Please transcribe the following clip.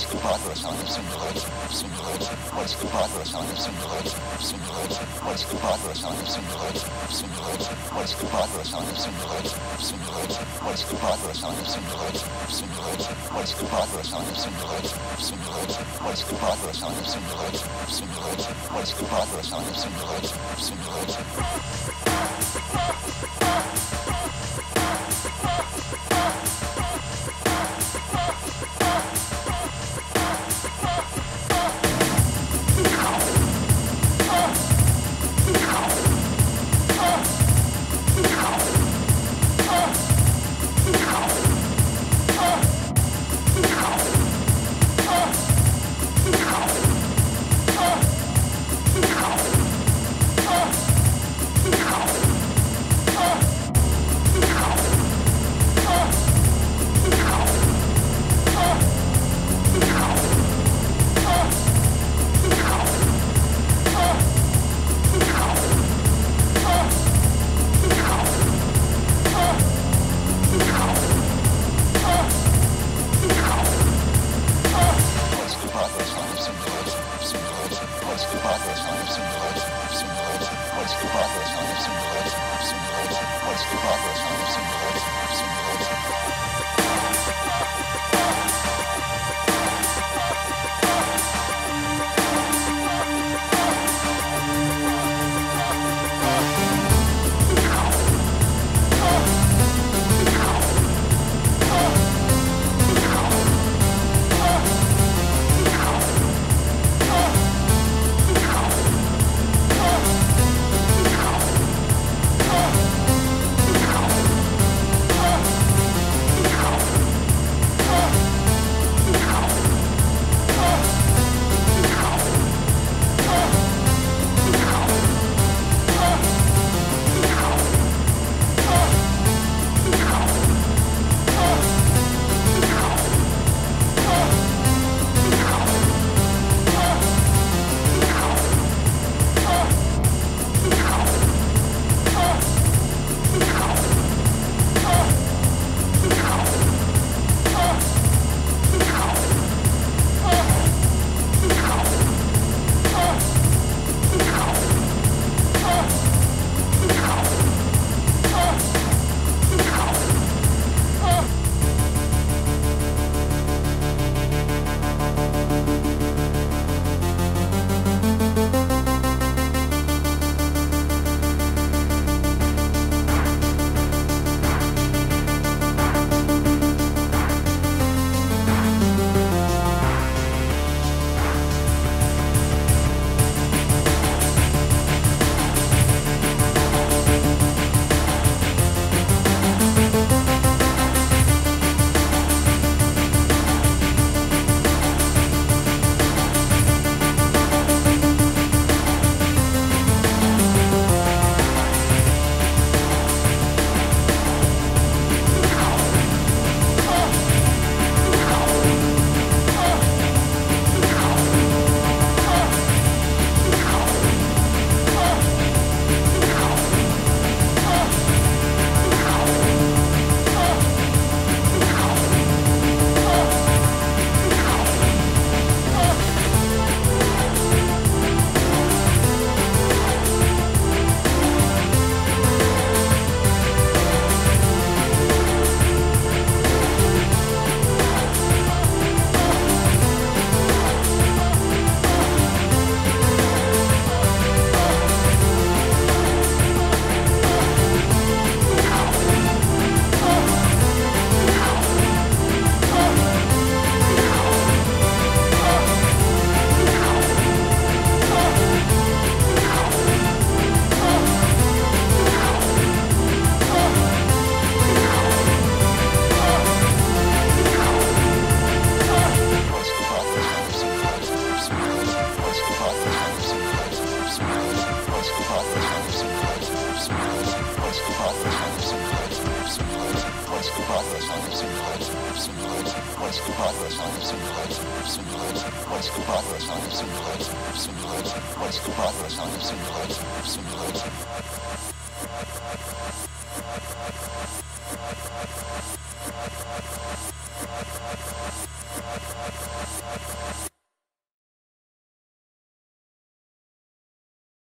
What's the progress on the simulation? Simulation. What's the progress on the simulation? Simulation. What's the progress on the simulation? Simulation. What's the progress on the simulation? Simulation. What's the progress on the simulation? Simulation. What's the progress on simulation? Simulation. What's the simulation? Simulation. What's the progress on simulation? Simulation. What's the simulation? Simulation. What's the progress on simulation? Simulation. What's the simulation? Simulation. What's the progress progress on simulation? Simulation.